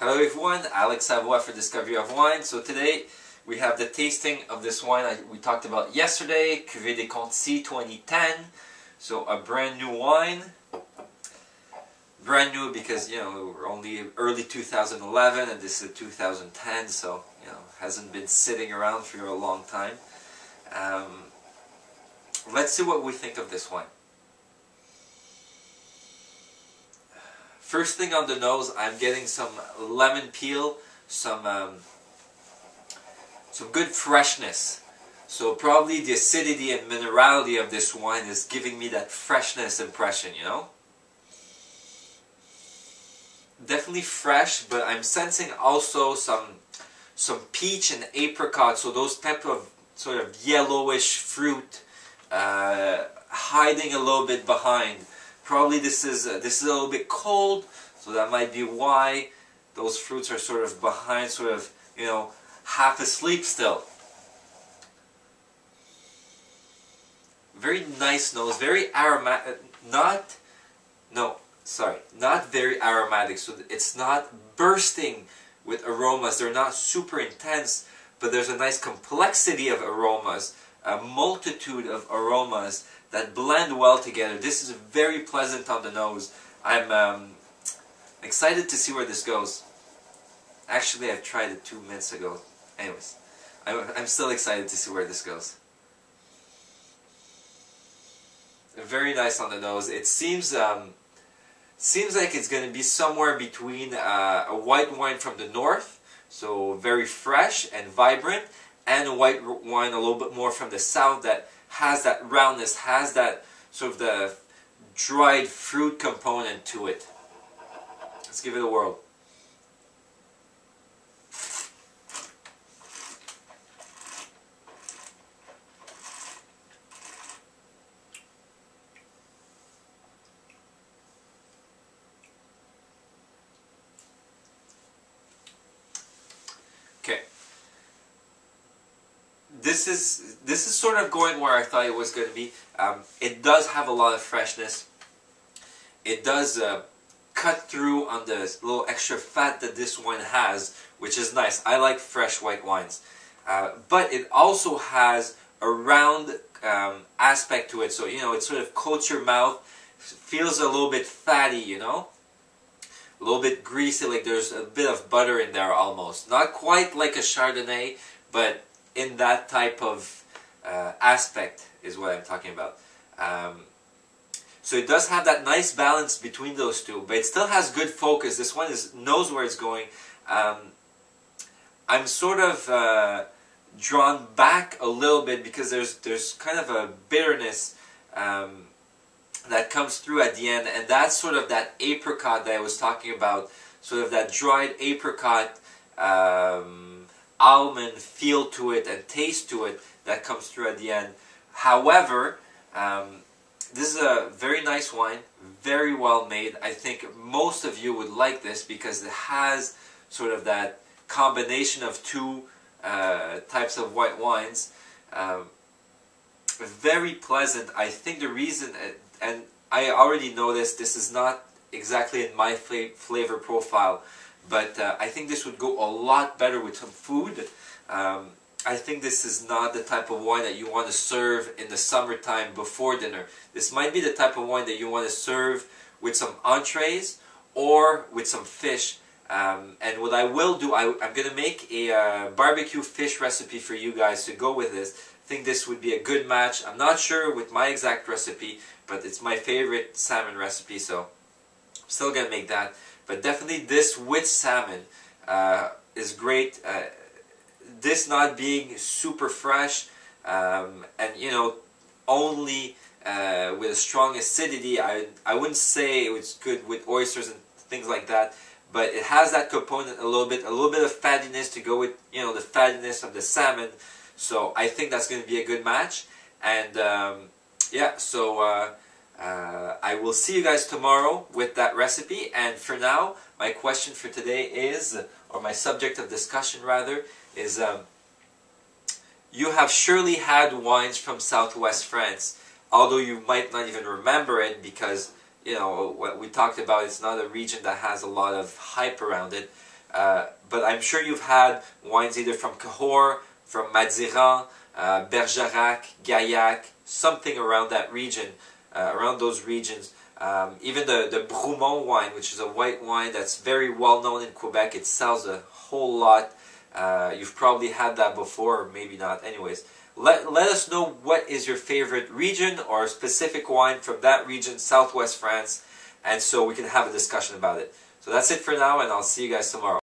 Hello everyone, Alex Savoy for Discovery of Wine. So today we have the tasting of this wine we talked about yesterday, Cuvée des Contis 2010. So a brand new wine. Brand new because, you know, we're only early 2011 and this is 2010, so, you know, hasn't been sitting around for a long time. Um, let's see what we think of this wine. First thing on the nose, I'm getting some lemon peel, some um, some good freshness. So probably the acidity and minerality of this wine is giving me that freshness impression, you know? Definitely fresh, but I'm sensing also some some peach and apricot, so those type of sort of yellowish fruit uh, hiding a little bit behind. Probably this is uh, this is a little bit cold, so that might be why those fruits are sort of behind, sort of you know half asleep still. Very nice nose, very aromatic. Not no, sorry, not very aromatic. So it's not bursting with aromas. They're not super intense, but there's a nice complexity of aromas, a multitude of aromas that blend well together. This is very pleasant on the nose. I'm um, excited to see where this goes. Actually, I've tried it two minutes ago. Anyways, I'm, I'm still excited to see where this goes. Very nice on the nose. It seems um, seems like it's going to be somewhere between uh, a white wine from the north, so very fresh and vibrant, and a white wine a little bit more from the south that has that roundness, has that sort of the dried fruit component to it. Let's give it a whirl. This is this is sort of going where I thought it was going to be. Um, it does have a lot of freshness. It does uh, cut through on the little extra fat that this one has, which is nice. I like fresh white wines. Uh, but it also has a round um, aspect to it. So, you know, it sort of coats your mouth, feels a little bit fatty, you know? A little bit greasy, like there's a bit of butter in there almost. Not quite like a Chardonnay, but in that type of uh, aspect is what I'm talking about. Um, so it does have that nice balance between those two, but it still has good focus. This one is knows where it's going. Um, I'm sort of uh, drawn back a little bit because there's there's kind of a bitterness um, that comes through at the end, and that's sort of that apricot that I was talking about, sort of that dried apricot um, almond feel to it and taste to it that comes through at the end. However, um, this is a very nice wine, very well made. I think most of you would like this because it has sort of that combination of two uh, types of white wines. Um, very pleasant. I think the reason, uh, and I already noticed this is not exactly in my flavor profile, but uh, I think this would go a lot better with some food. Um, I think this is not the type of wine that you want to serve in the summertime before dinner. This might be the type of wine that you want to serve with some entrees or with some fish. Um, and what I will do, I, am going to make a uh, barbecue fish recipe for you guys to go with this. I think this would be a good match. I'm not sure with my exact recipe, but it's my favorite salmon recipe, so I'm still going to make that. But definitely this with salmon uh, is great. Uh, this not being super fresh um, and you know only uh, with a strong acidity I, I wouldn't say it's good with oysters and things like that but it has that component a little bit a little bit of fattiness to go with you know the fattiness of the salmon so I think that's going to be a good match and um, yeah so uh, uh, I will see you guys tomorrow with that recipe and for now my question for today is or my subject of discussion rather is um, you have surely had wines from southwest France, although you might not even remember it because, you know, what we talked about, it's not a region that has a lot of hype around it. Uh, but I'm sure you've had wines either from Cahors, from Madiran, uh, Bergerac, Gaillac, something around that region, uh, around those regions. Um, even the, the Brumont wine, which is a white wine that's very well known in Quebec, it sells a whole lot. Uh, you've probably had that before, or maybe not. Anyways, let, let us know what is your favorite region or specific wine from that region, Southwest France, and so we can have a discussion about it. So that's it for now, and I'll see you guys tomorrow.